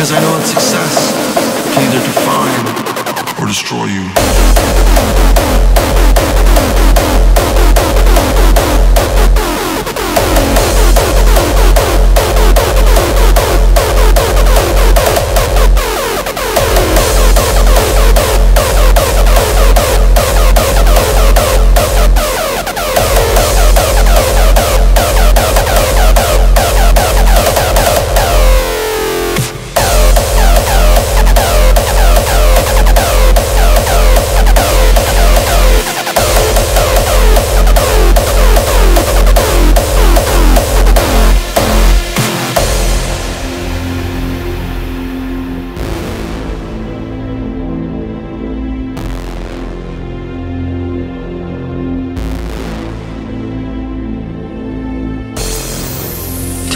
Because I know that success can either define or destroy you.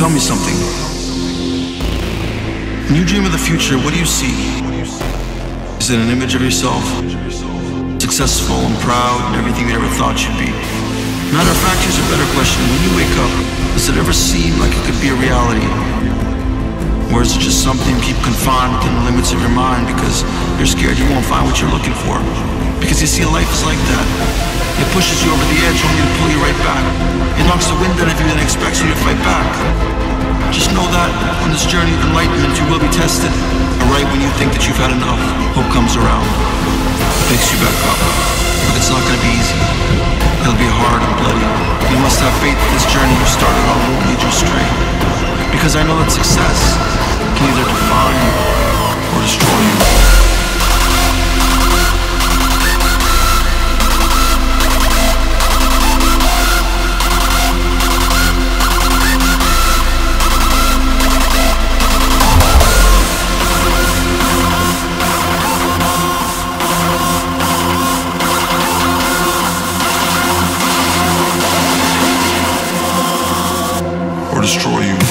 Tell me something. When you dream of the future, what do you see? Is it an image of yourself? Successful and proud and everything you ever thought you'd be? Matter of fact, here's a better question. When you wake up, does it ever seem like it could be a reality? Or is it just something you keep confined within the limits of your mind because you're scared you won't find what you're looking for? Because you see, life is like that. It pushes you over the edge only to pull you right back. It knocks the wind out of you and expects you to fight back. Just know that on this journey of enlightenment you will be tested. And right when you think that you've had enough, hope comes around, picks you back up. But it's not gonna be easy. It'll be hard and bloody. You must have faith that this journey you started on won't lead you astray. Because I know that success can either define or destroy you. Destroy you.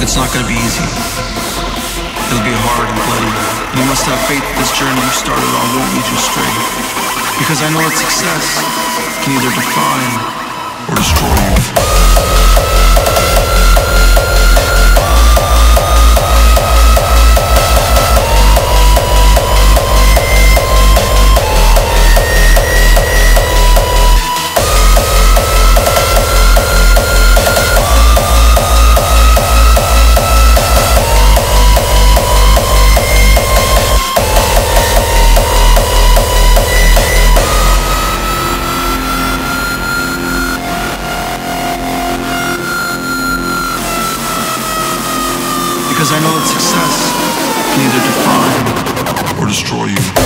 Look, it's not gonna be easy. It'll be hard and bloody. You must have faith that this journey you started on won't lead you astray. Because I know that success can either define or destroy you. I know that success can either define or destroy you.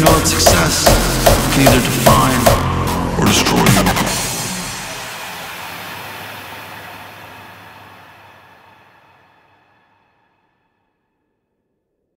Because I know